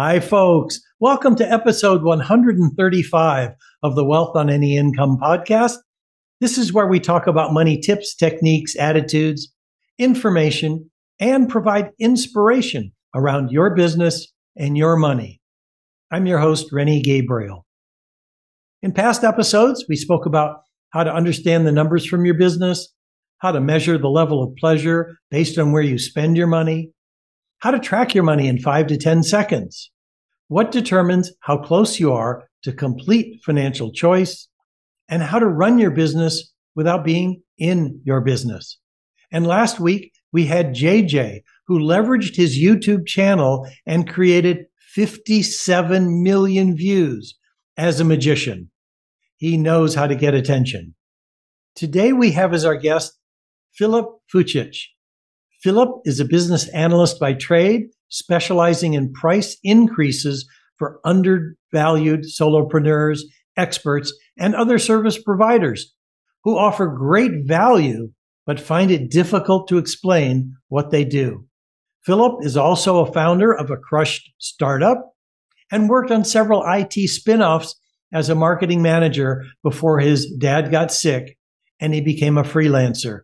Hi, folks. Welcome to episode 135 of the Wealth on Any Income podcast. This is where we talk about money tips, techniques, attitudes, information, and provide inspiration around your business and your money. I'm your host, Rennie Gabriel. In past episodes, we spoke about how to understand the numbers from your business, how to measure the level of pleasure based on where you spend your money, how to track your money in five to 10 seconds. What determines how close you are to complete financial choice and how to run your business without being in your business. And last week we had JJ who leveraged his YouTube channel and created 57 million views as a magician. He knows how to get attention. Today we have as our guest Filip Fučić. Filip is a business analyst by trade, specializing in price increases for undervalued solopreneurs, experts, and other service providers who offer great value but find it difficult to explain what they do. Filip is also a founder of a crushed startup and worked on several IT spinoffs as a marketing manager before his dad got sick and he became a freelancer.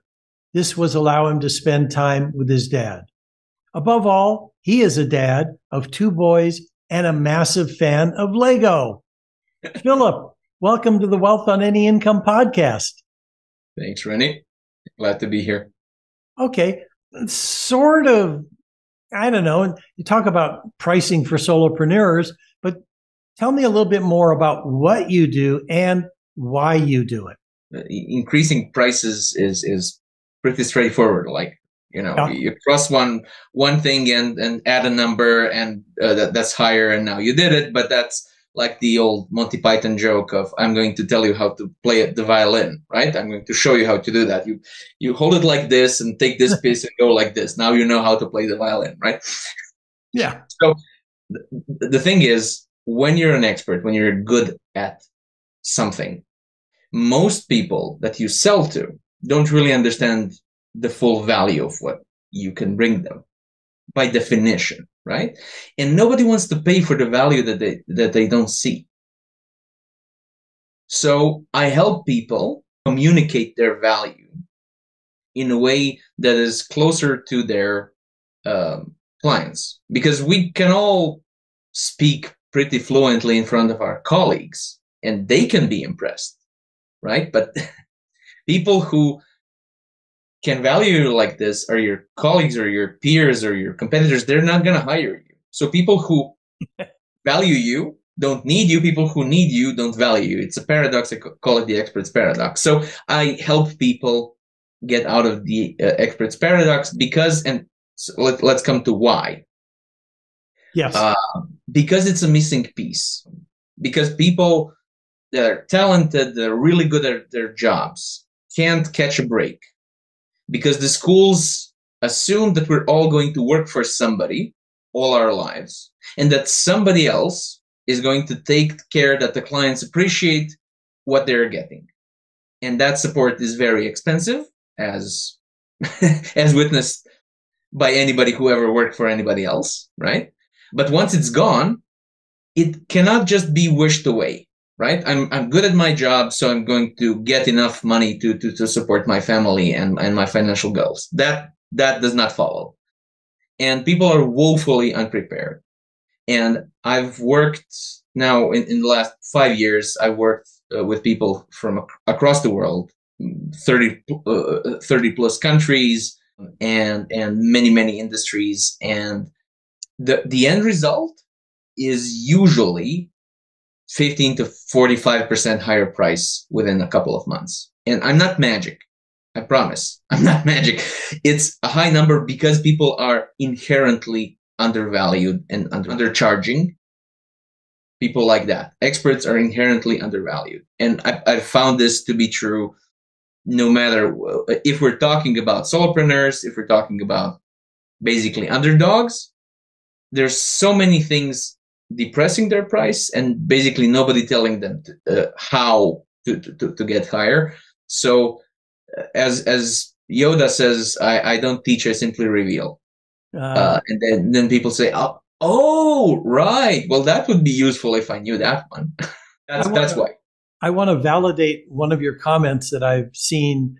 This was allow him to spend time with his dad. Above all, he is a dad of two boys and a massive fan of Lego. Filip, welcome to the Wealth on Any Income podcast. Thanks, Rennie. Glad to be here. Okay. Sort of, I don't know. You talk about pricing for solopreneurs, but tell me a little bit more about what you do and why you do it. Uh, increasing prices is, is pretty straightforward. Like you know, yeah. you cross one one thing and and add a number, and uh, that, that's higher, and now you did it. But that's like the old Monty Python joke of I'm going to tell you how to play the violin, right? I'm going to show you how to do that. You you hold it like this and take this piece and go like this. Now you know how to play the violin, right? Yeah. So th- the thing is, when you're an expert, when you're good at something, most people that you sell to don't really understand the full value of what you can bring them by definition, right? And nobody wants to pay for the value that they, that they don't see. So I help people communicate their value in a way that is closer to their um, clients because we can all speak pretty fluently in front of our colleagues and they can be impressed, right? But people who can value you like this are your colleagues or your peers or your competitors. They're not going to hire you. So people who value you don't need you. People who need you don't value you. It's a paradox. I call it the expert's paradox. So I help people get out of the uh, expert's paradox because, and so let, let's come to why. Yes. Uh, because it's a missing piece. Because people that are talented, they're really good at their jobs, can't catch a break because the schools assume that we're all going to work for somebody all our lives and that somebody else is going to take care that the clients appreciate what they're getting. And that support is very expensive as as witnessed by anybody who ever worked for anybody else right? But once it's gone it cannot just be wished away right? I'm, I'm good at my job, so I'm going to get enough money to, to, to support my family and, and my financial goals. That, that does not follow. And people are woefully unprepared. And I've worked now in, in the last five years, I've worked uh, with people from ac- across the world, 30, uh, 30 plus countries and, and many, many industries. And the, the end result is usually 15 to 45% higher price within a couple of months. And I'm not magic. I promise. I'm not magic. It's a high number because people are inherently undervalued and under, undercharging. People like that. Experts are inherently undervalued. And I, I found this to be true no matter if we're talking about solopreneurs, if we're talking about basically underdogs, there's so many things depressing their price and basically nobody telling them to, uh, how to, to, to get higher. So uh, as, as Yoda says, I, I don't teach, I simply reveal. Uh, uh, and then, then people say, oh, Oh, right. Well, that would be useful if I knew that one. that's wanna, that's why. I want to validate one of your comments that I've seen,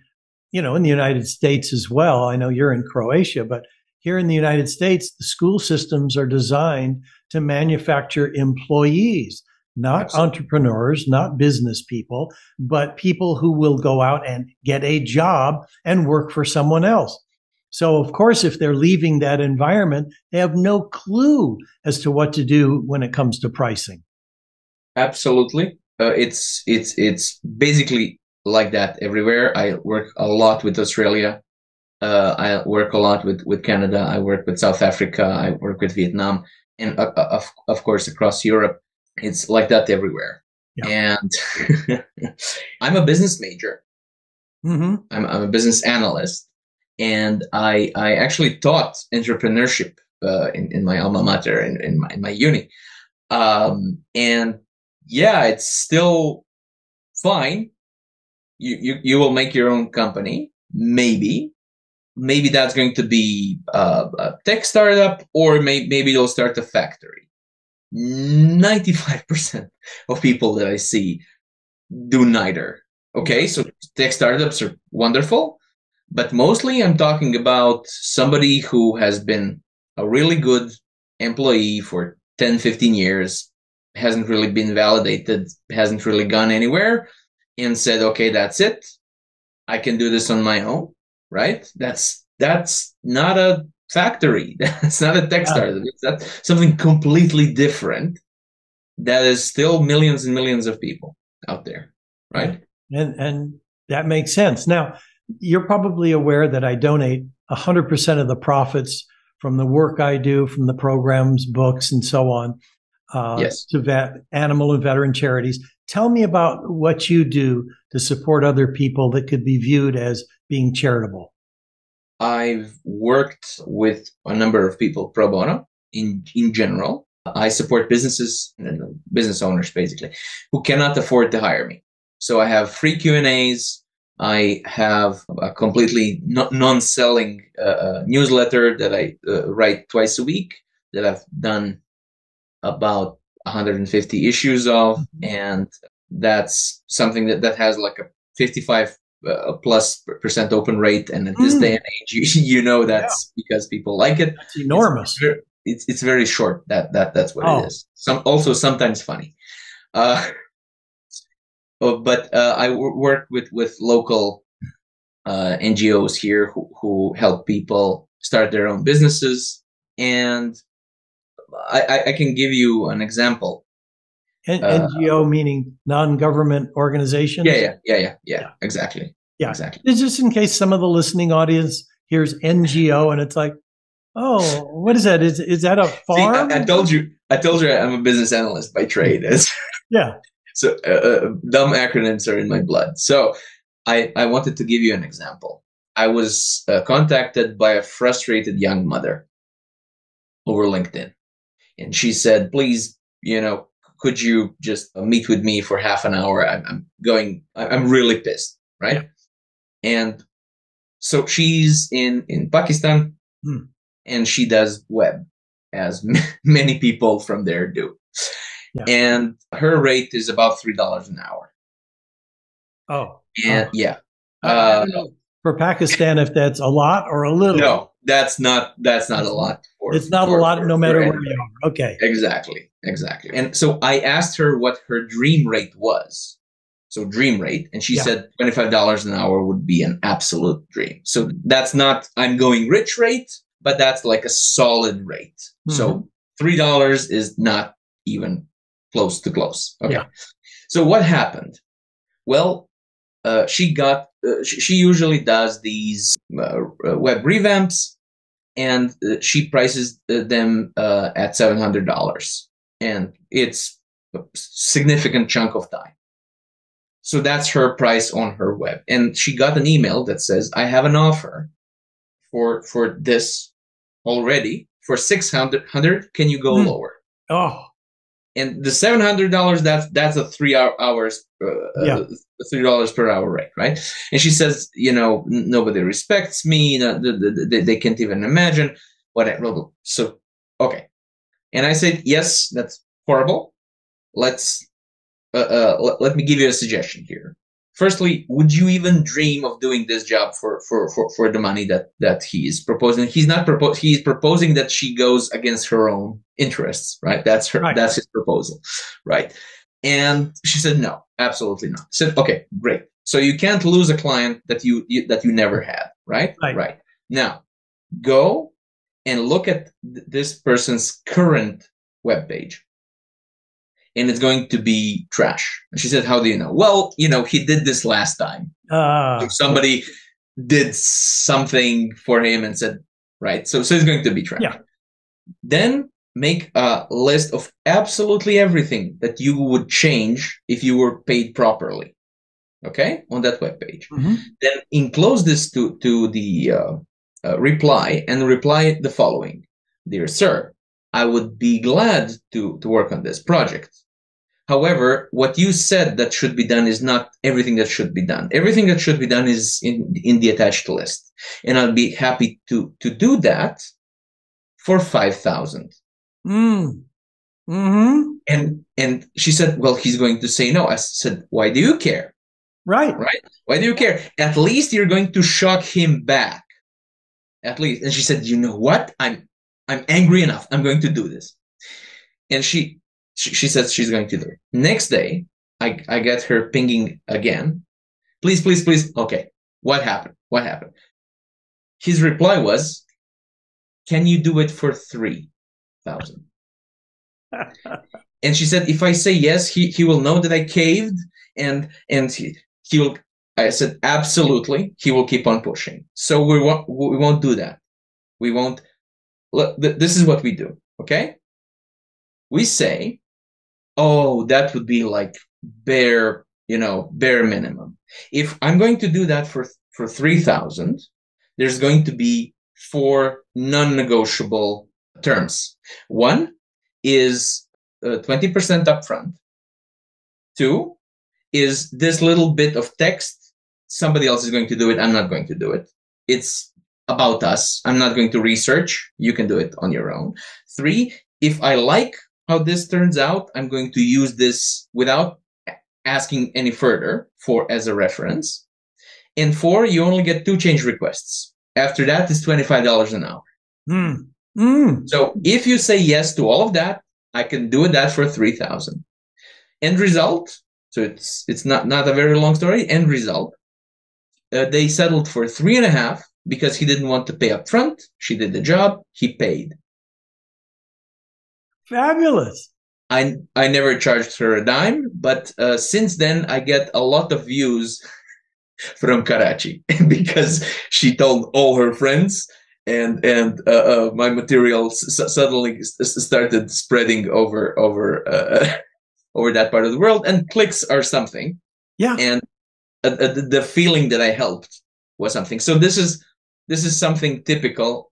you know, in the United States as well. I know you're in Croatia, but here in the United States, the school systems are designed to manufacture employees, not Absolutely. entrepreneurs, not business people, but people who will go out and get a job and work for someone else. So, of course, if they're leaving that environment, they have no clue as to what to do when it comes to pricing. Absolutely. Uh, it's it's it's basically like that everywhere. I work a lot with Australia. Uh, I work a lot with, with Canada. I work with South Africa. I work with Vietnam, and uh, uh of of course across Europe. It's like that everywhere. Yeah. And I'm a business major. Mm-hmm. I'm, I'm a business analyst, and I I actually taught entrepreneurship uh, in in my alma mater in, in my in my uni. Um, and yeah, it's still fine. You you you will make your own company, maybe, maybe that's going to be uh, a tech startup or may, maybe you'll start a factory. 95% of people that i see do neither. Okay so tech startups are wonderful but mostly i'm talking about somebody who has been a really good employee for 10 15 years hasn't really been validated hasn't really gone anywhere and said okay that's it. I can do this on my own right? That's that's not a factory. That's not a tech startup. That's something completely different. That is still millions and millions of people out there, right? And and that makes sense. Now, you're probably aware that I donate 100% of the profits from the work I do, from the programs, books, and so on, uh, yes. to vet, animal and veteran charities. Tell me about what you do to support other people that could be viewed as being charitable? I've worked with a number of people pro bono in in general. I support businesses and business owners basically who cannot afford to hire me. So I have free Q and A's. I have a completely non-selling uh, uh, newsletter that I uh, write twice a week that I've done about 150 issues of, mm-hmm. and that's something that that has like a 55 uh, plus percent open rate, and at this mm. day and age, you, you know that's yeah. because people like it. That's enormous. It's, it's, it's very short. That that that's what oh. it is. Some also sometimes funny. Uh, oh, but uh, I w- work with with local uh, NGOs here who, who help people start their own businesses, and I, I can give you an example. N- uh, NGO meaning non-government organization. Yeah, yeah, yeah, yeah, yeah, exactly. Yeah, exactly. It's just in case some of the listening audience hears NGO and it's like, oh, what is that? Is is that a farm? See, I, I, told you, I told you, I'm a business analyst by trade. yeah. So uh, uh, dumb acronyms are in my blood. So I I wanted to give you an example. I was uh, contacted by a frustrated young mother over LinkedIn, and she said, "Please, you know, could you just meet with me for half an hour? I'm, I'm going, I'm really pissed, right? Yeah. And so she's in, in Pakistan hmm. and she does web as many people from there do. Yeah. And her rate is about $3 an hour. Oh. And oh. yeah. Uh, for Pakistan, if that's a lot or a little. No, that's not, that's not a lot. For, it's not for, a lot no matter where you are. Okay. Exactly. Exactly. And so I asked her what her dream rate was. So dream rate. And she yeah. said $25 an hour would be an absolute dream. So that's not I'm going rich rate, but that's like a solid rate. Mm-hmm. So $3 is not even close to close. Okay. Yeah. So what happened? Well, uh, she got, uh, she, she, usually does these uh, uh web revamps and uh, she prices them uh, at $700 and it's a significant chunk of time. So that's her price on her web. And she got an email that says, I have an offer for, for this already for 600. Can you go mm. lower? Oh, and the $700, that's, that's a three hour, hours, uh, uh yeah. $3 per hour rate, right? And she says, you know, nobody respects me. they, they can't even imagine what I, so, okay. And I said, yes, that's horrible. Let's uh, uh, let, let me give you a suggestion here. Firstly, would you even dream of doing this job for for for, for the money that that he is proposing? He's not propose. He's proposing that she goes against her own interests, right? That's her. Right. That's his proposal, right? And she said no, absolutely not. I said okay, great. So you can't lose a client that you, you that you never had, right? Right. Right. Now, go and look at th- this person's current web page and it's going to be trash. And she said, How do you know? Well, you know, he did this last time. Uh, somebody did something for him and said, Right. So, so it's going to be trash. Yeah. Then make a list of absolutely everything that you would change if you were paid properly. Okay. On that web page. Mm-hmm. Then enclose this to, to the uh, uh, reply and reply the following Dear Sir, I would be glad to, to work on this project. However, what you said that should be done is not everything that should be done. Everything that should be done is in, in the attached list. And I'll be happy to, to do that for 5,000. Mm. hmm And, and she said, well, he's going to say no. I said, why do you care? Right. Right. Why do you care? At least you're going to shock him back. At least. And she said, you know what? I'm, I'm angry enough. I'm going to do this. And she, she, she says she's going to do it. Next day, I, I get her pinging again. Please, please, please. Okay. What happened? What happened? His reply was, can you do it for 3,000? and she said, if I say yes, he, he will know that I caved and, and he, he will, I said, absolutely. He will keep on pushing. So we won't, we won't do that. We won't, this is what we do. Okay. We say, oh, that would be like bare, you know, bare minimum. If I'm going to do that for, for 3000, there's going to be four non-negotiable terms. One is uh, 20% upfront. Two is this little bit of text. Somebody else is going to do it. I'm not going to do it. It's about us. I'm not going to research. You can do it on your own. Three, if I like how this turns out, I'm going to use this without asking any further for as a reference. And four, you only get two change requests. After that, it's $25 an hour. Mm. Mm. So if you say yes to all of that, I can do that for 3000 End result, so it's it's not, not a very long story. End result, uh, they settled for three and a half because he didn't want to pay up front. She did the job. He paid. Fabulous. I I never charged her a dime, but uh, since then I get a lot of views from Karachi because she told all her friends, and and uh, uh, my material s- suddenly s- started spreading over over uh, over that part of the world, and clicks are something. Yeah, and uh, uh, the feeling that I helped was something. So this is this is something typical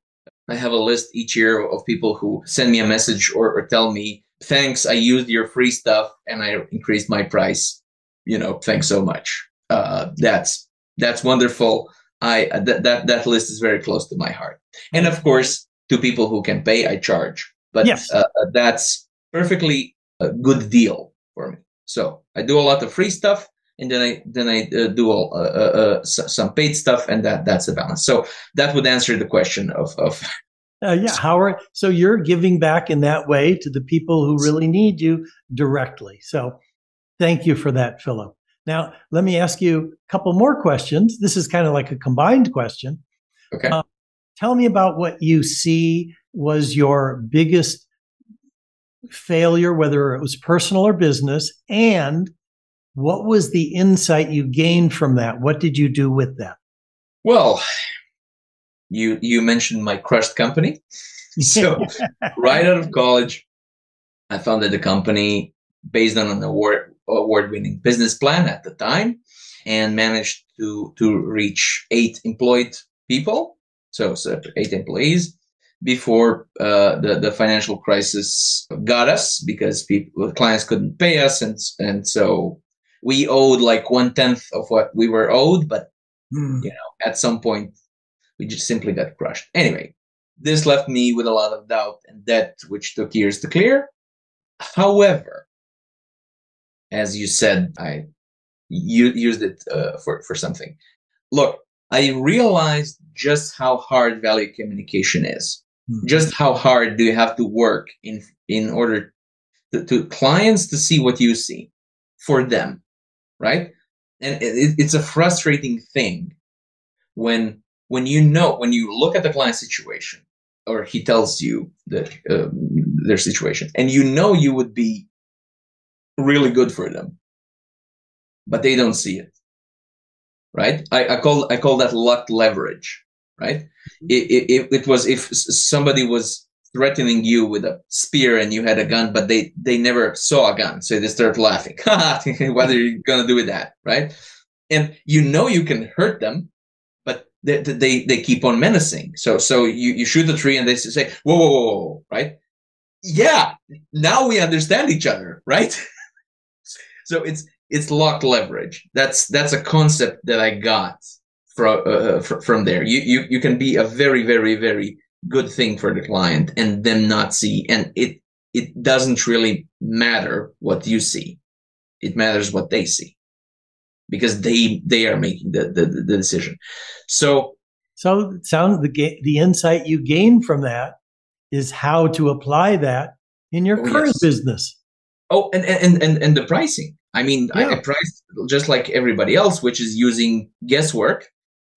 I have a list each year of people who send me a message or, or tell me, thanks, I used your free stuff and I increased my price. You know, thanks so much. Uh, that's that's wonderful. I that that that list is very close to my heart. And of course, to people who can pay, I charge. But yes. uh, that's perfectly a good deal for me. So I do a lot of free stuff, and then I then I uh, do all, uh, uh, uh some paid stuff, and that that's the balance. So that would answer the question of of. Uh, yeah, Howard. So you're giving back in that way to the people who really need you directly. So thank you for that, Filip. Now let me ask you a couple more questions. This is kind of like a combined question. Okay. Uh, tell me about what you see was your biggest failure, whether it was personal or business, and what was the insight you gained from that? What did you do with that? Well, you you mentioned my crushed company. So right out of college, I founded a company based on an award award winning business plan at the time, and managed to to reach eight employed people. So, so eight employees before uh, the the financial crisis got us because people clients couldn't pay us, and and so we owed like one tenth of what we were owed, but Hmm. you know, at some point we just simply got crushed. Anyway, this left me with a lot of doubt and debt, which took years to clear. However, as you said, I you used it uh, for for something. Look, I realized just how hard value communication is. Mm-hmm. Just how hard do you have to work in in order to, to clients to see what you see for them, right? And it, it's a frustrating thing when when you know when you look at the client situation or he tells you that uh, their situation and you know you would be really good for them but they don't see it right i, I call i call that luck leverage right mm-hmm. it, it, it was if somebody was threatening you with a spear and you had a gun but they they never saw a gun so they start laughing what are you gonna do with that right and you know you can hurt them they, they, they keep on menacing. So, so you, you shoot the tree and they say, whoa, whoa, whoa, whoa, right? Yeah. Now we understand each other, right? so it's, it's locked leverage. That's, that's a concept that I got from, uh, from there. You, you, you can be a very, very, very good thing for the client and them not see. And it, it doesn't really matter what you see. It matters what they see because they they are making the the, the decision. So so sound the the insight you gain from that is how to apply that in your oh, current yes. business. Oh, and and and and the pricing. I mean, yeah. I, I price just like everybody else, which is using guesswork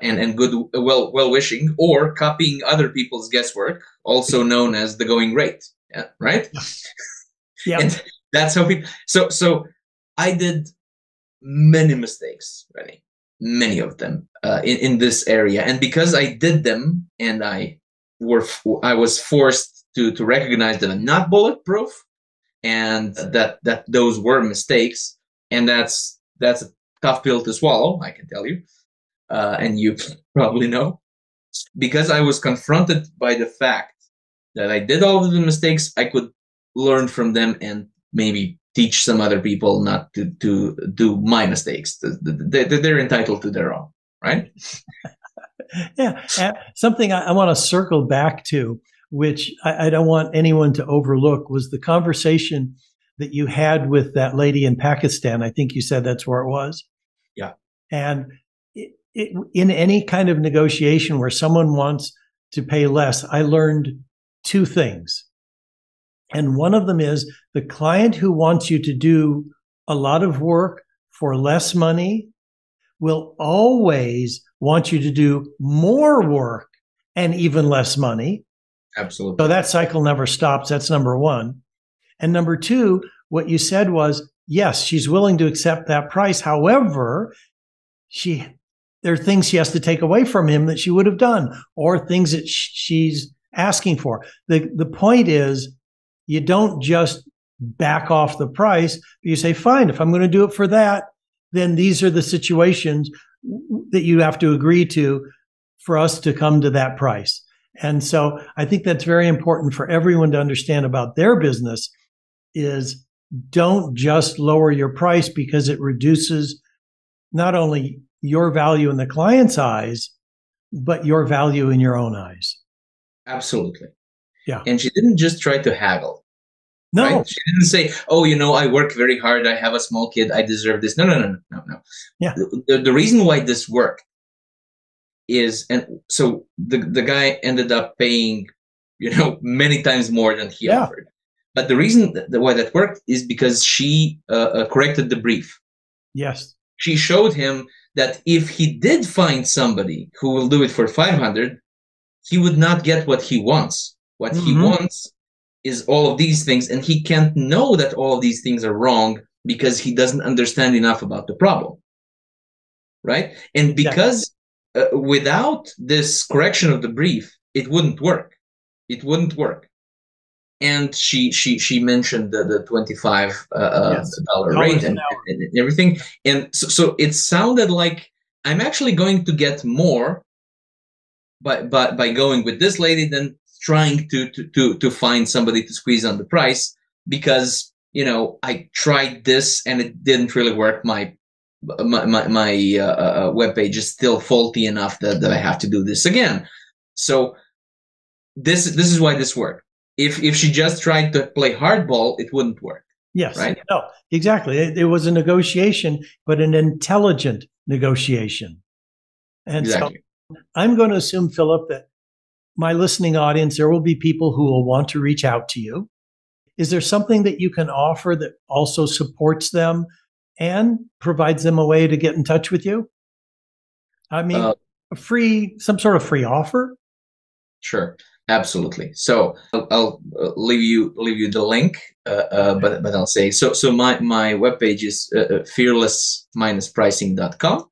and and good well well wishing or copying other people's guesswork, also known as the going rate. Yeah, right. Yeah, and that's how people. So so I did many mistakes, really, many of them uh, in, in this area. And because I did them and I were, I was forced to, to recognize that I'm not bulletproof and that, that those were mistakes. And that's, that's a tough pill to swallow, I can tell you. Uh, and you probably know because I was confronted by the fact that I did all of the mistakes, I could learn from them and maybe teach some other people not to, to do my mistakes. They, they're entitled to their own, right? yeah. Something I, I want to circle back to, which I, I don't want anyone to overlook, was the conversation that you had with that lady in Pakistan. I think you said that's where it was. Yeah. And it, in any kind of negotiation where someone wants to pay less, I learned two things. And one of them is the client who wants you to do a lot of work for less money will always want you to do more work and even less money. Absolutely. So that cycle never stops. That's number one. And number two, what you said was, yes, she's willing to accept that price. However, she, there are things she has to take away from him that she would have done or things that she's asking for. The, the point is you don't just back off the price. but You say, fine, if I'm going to do it for that, then these are the situations that you have to agree to for us to come to that price. And so I think that's very important for everyone to understand about their business is don't just lower your price because it reduces not only your value in the client's eyes, but your value in your own eyes. Absolutely. Yeah. And she didn't just try to haggle. No. Right? She didn't say, oh, you know, I work very hard. I have a small kid. I deserve this. No, no, no, no, no. Yeah. The, the reason why this worked is, and so the, the guy ended up paying, you know, many times more than he yeah. offered. But the reason that, why that worked is because she uh, uh, corrected the brief. Yes. She showed him that if he did find somebody who will do it for 500, he would not get what he wants. What mm-hmm. he wants is all of these things, and he can't know that all of these things are wrong because he doesn't understand enough about the problem. Right? And because uh, without this correction of the brief, it wouldn't work. It wouldn't work. And she she she mentioned the, the twenty five uh, uh yes. dollar rate and, and, everything, and so, so it sounded like I'm actually going to get more by, by, by going with this lady than trying to, to, to, to find somebody to squeeze on the price because, you know, I tried this and it didn't really work. My, my, my, my uh, uh, web page is still faulty enough that, that I have to do this again. So this this is why this worked. If if she just tried to play hardball, it wouldn't work. Yes. Right? No, exactly. It, it was a negotiation, but an intelligent negotiation. And Exactly. so I'm going to assume, Filip, that my listening audience, there will be people who will want to reach out to you. Is there something that you can offer that also supports them and provides them a way to get in touch with you? I mean, Uh, a free, some sort of free offer? Sure, absolutely. So I'll, I'll uh, leave you leave you the link, uh, uh, but but I'll say so. So my my webpage is uh, uh, fearless-pricing.com.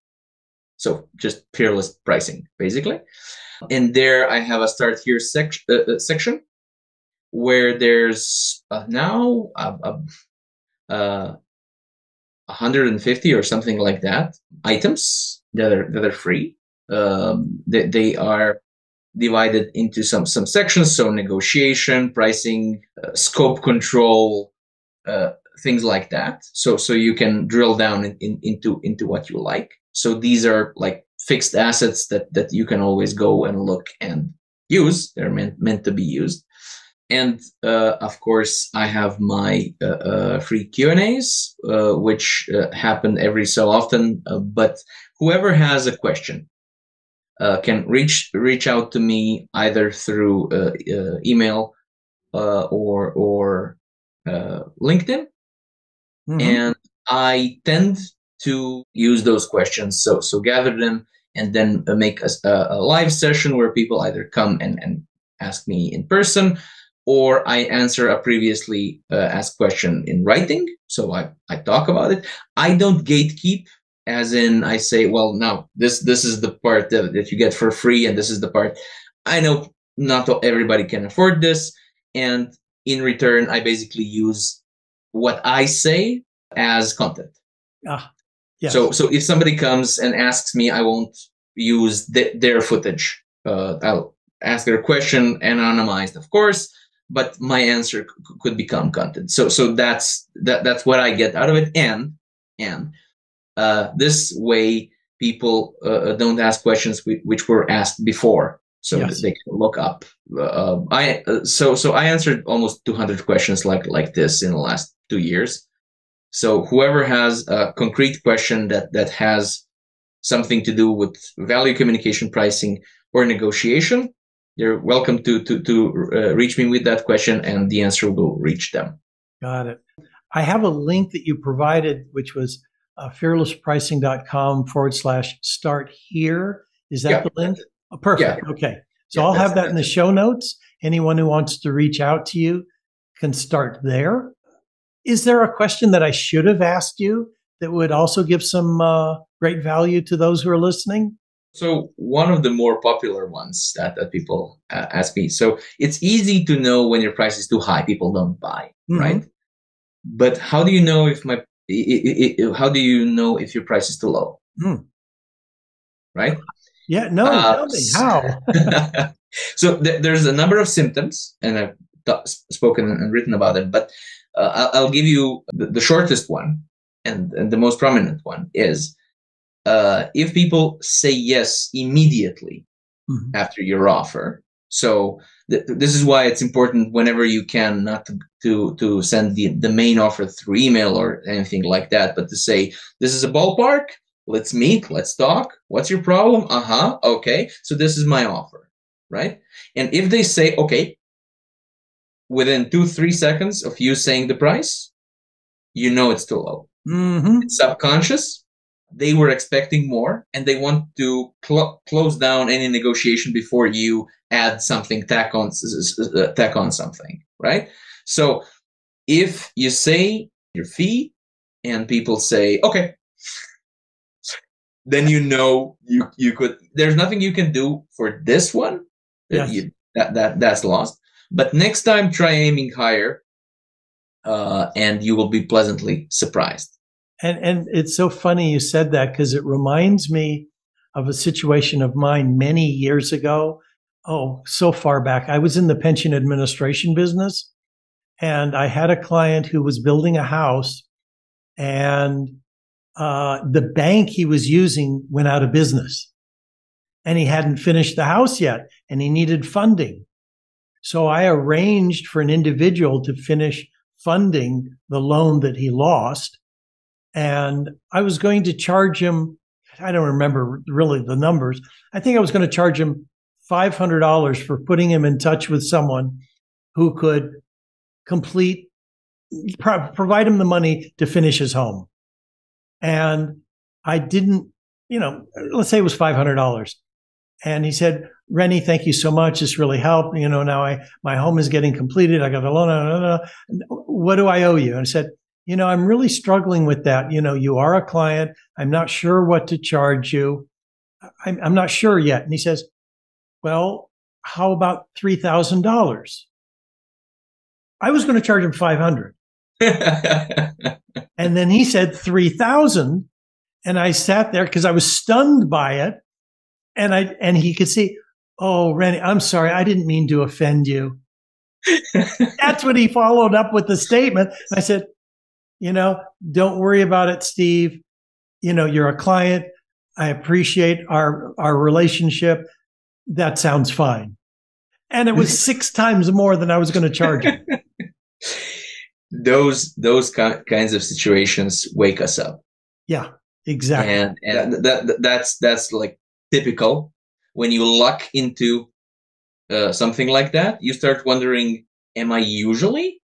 So just fearless pricing, basically. And there I have a start here sec- uh, section where there's now a, uh, 150 or something like that items that are that are free. Um, they, they are divided into some some sections. So negotiation pricing uh, scope control uh, things like that. So so you can drill down in, in, into into what you like. So these are like fixed assets that that you can always go and look and use. They're meant meant to be used. And uh, of course i have my uh, uh, free q and a's uh, which happen every so often but whoever has a question uh, can reach reach out to me either through uh, uh, email uh, or or uh, LinkedIn, Mhm. and I tend to use those questions. So so gather them and then make make a, live session where people either come and and ask me in person, or I answer a previously uh, asked question in writing. So I I talk about it. I don't gatekeep as in I say, well, now this this is the part that, that you get for free, and this is the part I know not everybody can afford this, and in return, I basically use what I say as content. Ah, yes. So so if somebody comes and asks me, I won't use th- their footage. Uh, I'll ask their question anonymized, of course, but my answer c- could become content. So so that's that that's what I get out of it, and and uh, this way people uh, don't ask questions which were asked before so Yes. they can look up uh, i uh, so so i answered almost 200 questions like like this in the last two years so whoever has a concrete question that that has something to do with value communication pricing or negotiation they're welcome to to to uh, reach me with that question and the answer will reach them Got it. I have a link that you provided, which was uh, fearlesspricing.com forward slash start here. Is that Yeah. the link? Oh, perfect. Okay. So Yeah, I'll have that in the show notes. Anyone who wants to reach out to you can start there. Is there a question that I should have asked you that would also give some uh, great value to those who are listening? So one of the more popular ones that, that people uh, ask me. So it's easy to know when your price is too high, people don't buy, Mhm. right? But how do you know if my i- i- i- how do you know if your price is too low? Hmm. Right? Yeah. No. Uh, tell me how. so th- there's a number of symptoms, and I've t- spoken and written about them. But uh, I'll, I'll give you the, the shortest one, and, and the most prominent one is uh, if people say yes immediately Mhm. after your offer. So th- this is why it's important whenever you can not to to, to send the, the main offer through email or anything like that, but to say this is a ballpark. Let's meet. Let's talk. What's your problem? Uh huh. Okay. So this is my offer, right? And if they say okay, within two three seconds of you saying the price, you know it's too low hmm subconscious they were expecting more and they want to cl- close down any negotiation before you add something tack on uh, tack on something right so if you say your fee and people say okay then you know you you could there's nothing you can do for this one that Yes. you, that, that that's lost but next time try aiming higher uh, and you will be pleasantly surprised And and it's so funny you said that because it reminds me of a situation of mine many years ago. Oh, so far back. I was in the pension administration business and I had a client who was building a house and uh, the bank he was using went out of business and he hadn't finished the house yet and he needed funding. So I arranged for an individual to finish funding the loan that he lost. And I was going to charge him, I don't remember really the numbers. I think I was going to charge him $500 for putting him in touch with someone who could complete, pro- provide him the money to finish his home. And I didn't, you know, let's say it was $500. And he said, Rennie, thank you so much. This really helped. You know, now I, my home is getting completed. I got a loan. What do I owe you? And I said, you know, I'm really struggling with that. You know, you are a client. I'm not sure what to charge you. I'm, I'm not sure yet. And he says, well, how about $3,000? I was going to charge him 500. and then he said 3000 and I sat there because I was stunned by it. And I, and he could see, Oh, Rennie, I'm sorry. I didn't mean to offend you. That's what he followed up with the statement. I said, you know, don't worry about it, Steve. You know, you're a client. I appreciate our, our relationship. That sounds fine. And it was six times more than I was going to charge him. those, those kinds of situations wake us up. Yeah, exactly. And, and that, that, that's, that's like typical when you luck into uh, something like that, you start wondering, am I usually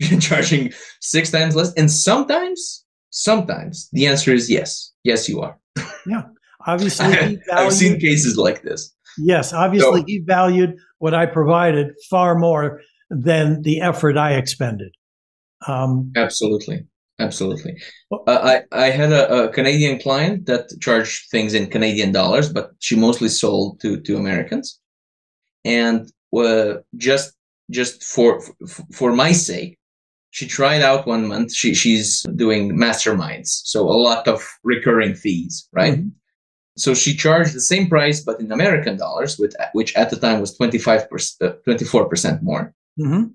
charging six times less? And sometimes, sometimes the answer is yes. Yes, you are. Yeah. Obviously, valued, I've seen cases like this. Yes. Obviously, so, he valued what I provided far more than the effort I expended. Um, absolutely. Absolutely. Uh, I, I had a, a, Canadian client that charged things in Canadian dollars, but she mostly sold to, to Americans. And uh, just just for for my sake, she tried out one month. She she's doing masterminds, so a lot of recurring fees, right? Mm-hmm. So she charged the same price, but in American dollars, with which at the time was twenty five percent, uh, twenty four percent more. Mm-hmm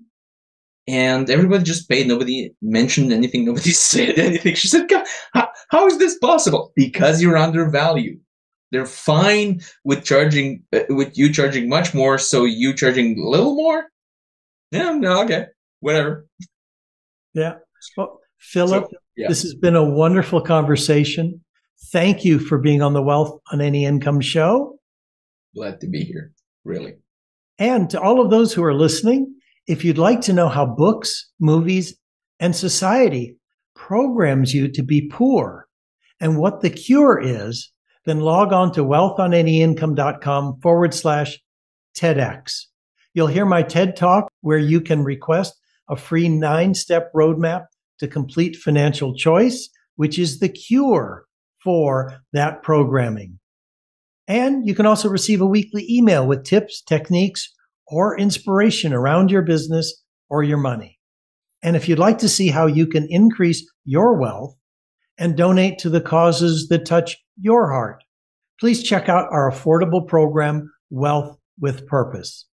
and everybody just paid. Nobody mentioned anything. Nobody said anything. She said, how, how is this possible? Because you're undervalued. They're fine with charging, uh, with you charging much more. So you charging a little more? Yeah, no, okay, whatever. Yeah. Well, Filip, so, yeah. this has been a wonderful conversation. Thank you for being on the Wealth on Any Income show. Glad to be here, really. And to all of those who are listening, if you'd like to know how books, movies, and society programs you to be poor and what the cure is, then log on to wealthonanyincome.com forward slash TEDx. You'll hear my TED talk where you can request a free nine step roadmap to complete financial choice, which is the cure for that programming. And you can also receive a weekly email with tips, techniques, or inspiration around your business or your money. And if you'd like to see how you can increase your wealth and donate to the causes that touch your heart, please check out our affordable program, Wealth with Purpose.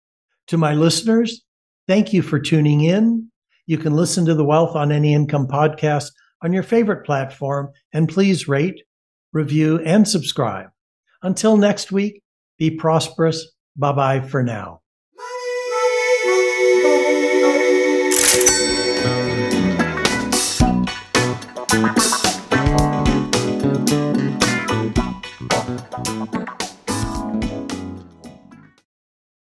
To my listeners, thank you for tuning in. You can listen to the Wealth on Any Income podcast on your favorite platform and please rate, review, and subscribe. Until next week, be prosperous. Bye bye for now.